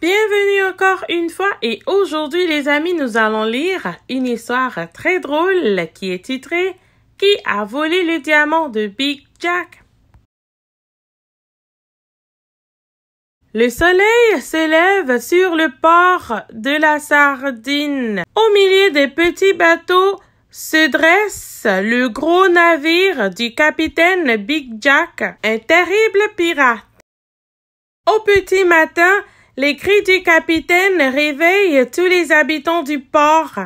Bienvenue encore une fois et aujourd'hui les amis nous allons lire une histoire très drôle qui est titrée Qui a volé le diamant de Big Jack? Le soleil se lève sur le port de la Sardine. Au milieu des petits bateaux se dresse le gros navire du capitaine Big Jack, un terrible pirate. Au petit matin, les cris du capitaine réveillent tous les habitants du port.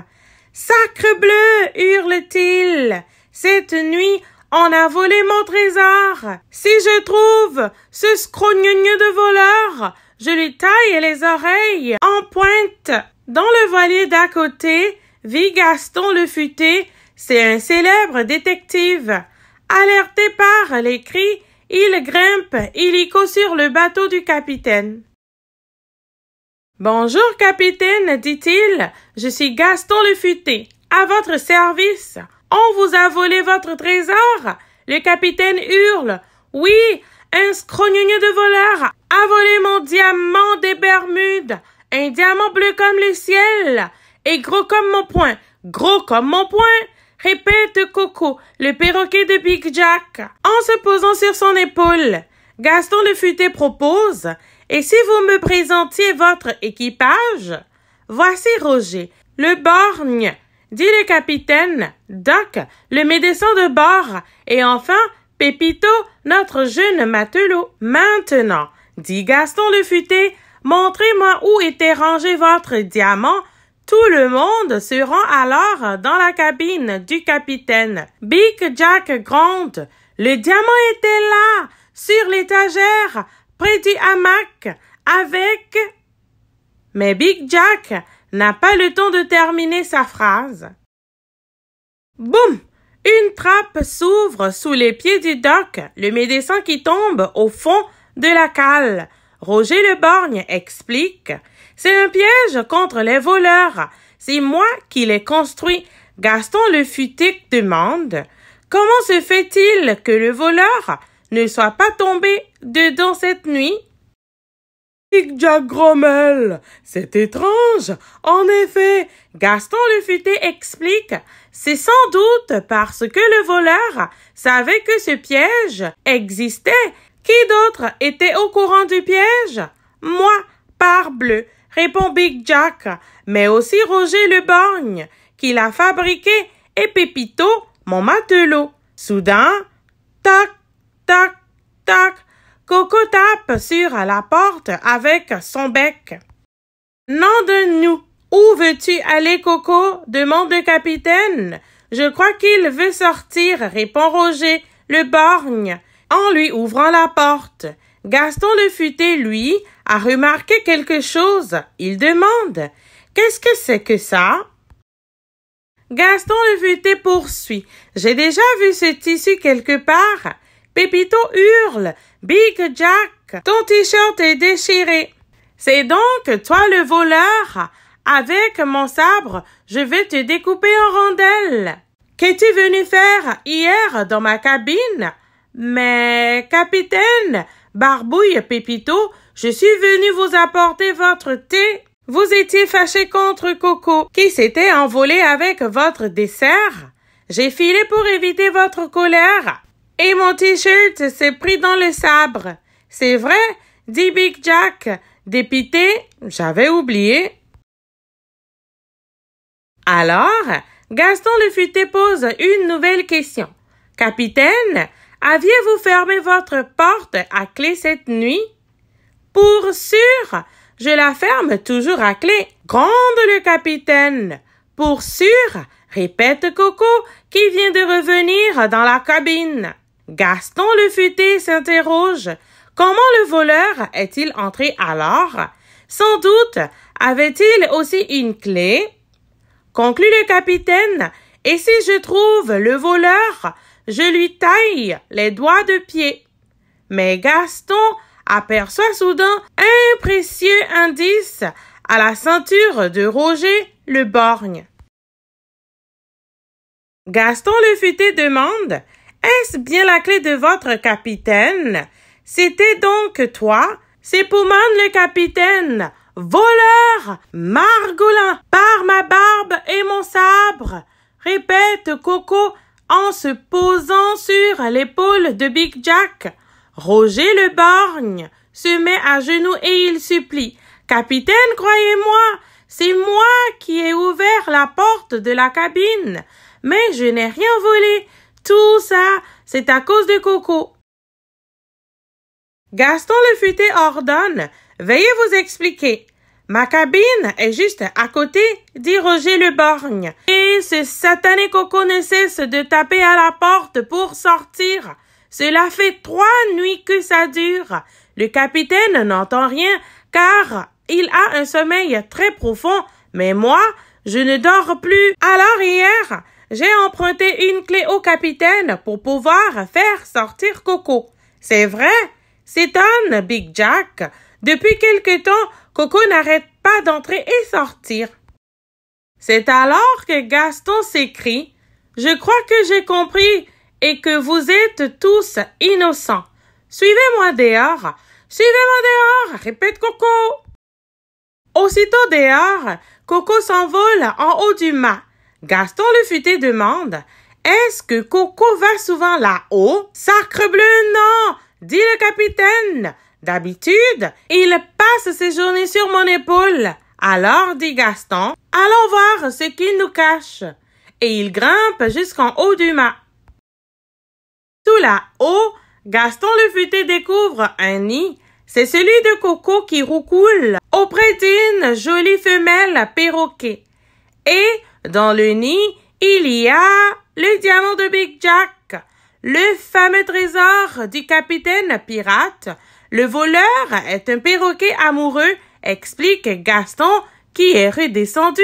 Sacre bleu, hurle-t-il. Cette nuit, on a volé mon trésor. Si je trouve ce scrogneux de voleur, je lui taille les oreilles en pointe. Dans le voilier d'à côté vit Gaston le futé. C'est un célèbre détective. Alerté par les cris, il grimpe illico sur le bateau du capitaine. Bonjour, capitaine, dit-il. Je suis Gaston le Futé. À votre service. On vous a volé votre trésor. Le capitaine hurle. Oui, un scrogneux de voleur a volé mon diamant des Bermudes. Un diamant bleu comme le ciel. Et gros comme mon poing. Gros comme mon poing. Répète Coco, le perroquet de Big Jack, en se posant sur son épaule. Gaston le Futé propose et si vous me présentiez votre équipage? Voici Roger, le borgne, dit le capitaine, Doc, le médecin de bord, et enfin Pépito, notre jeune matelot. Maintenant, dit Gaston le futé, montrez-moi où était rangé votre diamant. Tout le monde se rend alors dans la cabine du capitaine. Big Jack gronde. Le diamant était là, sur l'étagère, du hamac avec... Mais Big Jack n'a pas le temps de terminer sa phrase. Boum! Une trappe s'ouvre sous les pieds du doc, le médecin qui tombe au fond de la cale. Roger Le Borgne explique. C'est un piège contre les voleurs. C'est moi qui l'ai construit. Gaston le futé demande. Comment se fait-il que le voleur ne soit pas tombé dedans cette nuit? Big Jack grommelle. C'est étrange. En effet, Gaston le futé explique. C'est sans doute parce que le voleur savait que ce piège existait. Qui d'autre était au courant du piège? Moi, parbleu, répond Big Jack, mais aussi Roger le borgne, qui l'a fabriqué, et Pépito, mon matelot. Soudain, tac, tac, tac, Coco tape sur la porte avec son bec. Nom de nous. Où veux-tu aller, Coco? demande le capitaine. Je crois qu'il veut sortir, répond Roger, le borgne, en lui ouvrant la porte. Gaston le futé, lui, a remarqué quelque chose. Il demande. Qu'est-ce que c'est que ça? Gaston le futé poursuit. J'ai déjà vu ce tissu quelque part. Pépito hurle. Big Jack, ton t-shirt est déchiré. C'est donc toi le voleur. Avec mon sabre, je vais te découper en rondelles. Qu'es-tu venu faire hier dans ma cabine? Mais, capitaine, barbouille Pépito, je suis venu vous apporter votre thé. Vous étiez fâché contre Coco, qui s'était envolé avec votre dessert. J'ai filé pour éviter votre colère. Et mon t-shirt s'est pris dans le sabre. C'est vrai, dit Big Jack. Dépité, j'avais oublié. Alors, Gaston le futé pose une nouvelle question. Capitaine, aviez-vous fermé votre porte à clé cette nuit? Pour sûr, je la ferme toujours à clé. Grande le capitaine. Pour sûr, répète Coco, qui vient de revenir dans la cabine. Gaston le futé s'interroge. Comment le voleur est-il entré alors? Sans doute avait-il aussi une clé? Conclut le capitaine. Et si je trouve le voleur, je lui taille les doigts de pied. Mais Gaston aperçoit soudain un précieux indice à la ceinture de Roger le borgne. Gaston le futé demande est-ce bien la clé de votre capitaine? C'était donc toi? C'est Pouman le capitaine. voleur, margolin, par ma barbe et mon sabre, répète Coco en se posant sur l'épaule de Big Jack. Roger le borgne se met à genoux et il supplie. Capitaine, croyez-moi, c'est moi qui ai ouvert la porte de la cabine. Mais je n'ai rien volé. Tout ça, c'est à cause de Coco. Gaston le futé ordonne. Veuillez vous expliquer. Ma cabine est juste à côté, dit Roger le borgne. Et ce satané Coco ne cesse de taper à la porte pour sortir. Cela fait trois nuits que ça dure. Le capitaine n'entend rien car il a un sommeil très profond, mais moi, je ne dors plus. Alors hier, j'ai emprunté une clé au capitaine pour pouvoir faire sortir Coco. C'est vrai, s'étonne Big Jack. Depuis quelque temps, Coco n'arrête pas d'entrer et sortir. C'est alors que Gaston s'écrie Je crois que j'ai compris et que vous êtes tous innocents. Suivez-moi dehors. Suivez-moi dehors. Répète Coco. Aussitôt dehors, Coco s'envole en haut du mât. Gaston le futé demande Est-ce que Coco va souvent là-haut? Sacre bleu, non! dit le capitaine. D'habitude, il passe ses journées sur mon épaule. Alors, dit Gaston, allons voir ce qu'il nous cache. Et il grimpe jusqu'en haut du mât. Tout là-haut, Gaston le futé découvre un nid. C'est celui de Coco qui roucoule auprès d'une jolie femelle perroquet. Et dans le nid, il y a le diamant de Big Jack, le fameux trésor du capitaine pirate. Le voleur est un perroquet amoureux, explique Gaston qui est redescendu.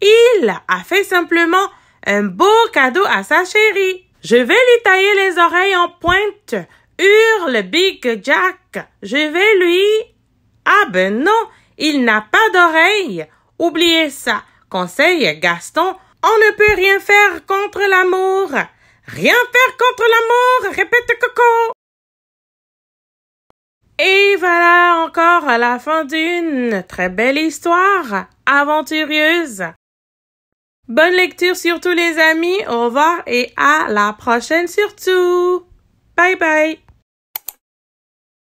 Il a fait simplement un beau cadeau à sa chérie. Je vais lui tailler les oreilles en pointe, hurle Big Jack. Je vais lui... Ah ben non, il n'a pas d'oreilles. Oubliez ça. Conseille Gaston, on ne peut rien faire contre l'amour. Rien faire contre l'amour, répète Coco. Et voilà encore la fin d'une très belle histoire aventureuse. Bonne lecture surtout les amis, au revoir et à la prochaine surtout. Bye bye.